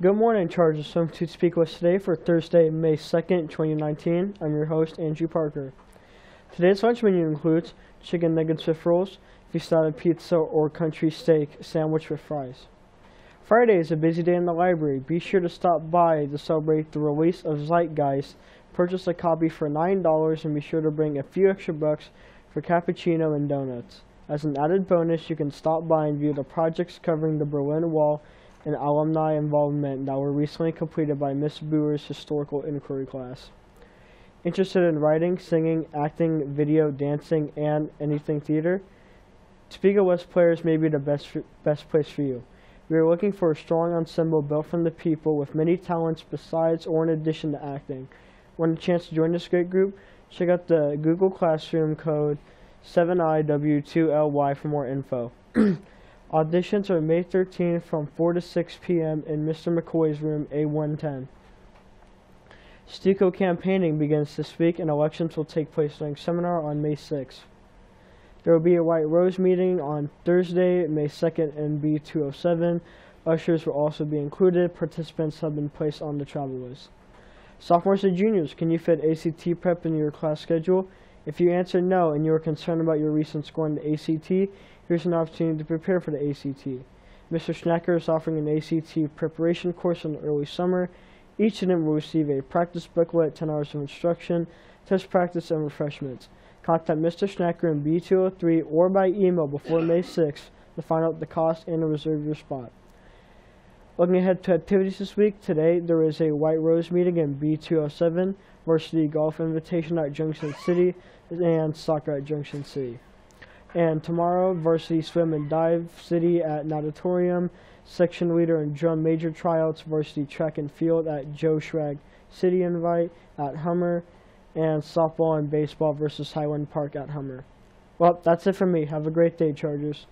Good morning, Chargers. So to speak with today for Thursday, May 2nd, 2019. I'm your host, Andrew Parker. Today's lunch menu includes chicken nuggets with rolls, salad pizza, or country steak sandwich with fries. Friday is a busy day in the library. Be sure to stop by to celebrate the release of Zeitgeist. Purchase a copy for $9 and be sure to bring a few extra bucks for cappuccino and donuts. As an added bonus, you can stop by and view the projects covering the Berlin Wall and alumni involvement that were recently completed by Miss Brewer's historical inquiry class. Interested in writing, singing, acting, video, dancing, and anything theater? Topeka West Players may be the best, best place for you. We are looking for a strong ensemble built from the people with many talents besides or in addition to acting. Want a chance to join this great group? Check out the Google Classroom code 7IW2LY for more info. Auditions are May 13th from 4 to 6 p.m. in Mr. McCoy's room A110. StuCo campaigning begins this week and elections will take place during seminar on May 6th. There will be a White Rose meeting on Thursday, May 2nd in B207. Ushers will also be included. Participants have been placed on the travel list. Sophomores and juniors, can you fit ACT prep in your class schedule? If you answer no and you are concerned about your recent score in the ACT, here's an opportunity to prepare for the ACT. Mr. Schnacker is offering an ACT preparation course in the early summer. Each student will receive a practice booklet, 10 hours of instruction, test practice, and refreshments. Contact Mr. Schnacker in B203 or by email before May 6th to find out the cost and to reserve your spot. Looking ahead to activities this week, today there is a White Rose meeting in B207, Varsity Golf Invitation at Junction City, and soccer at Junction City. And tomorrow, varsity swim and dive city at Natatorium, section leader and drum major tryouts, varsity track and field at Joe Schrag City Invite at Hummer, and softball and baseball versus Highland Park at Hummer. Well, that's it for me. Have a great day, Chargers.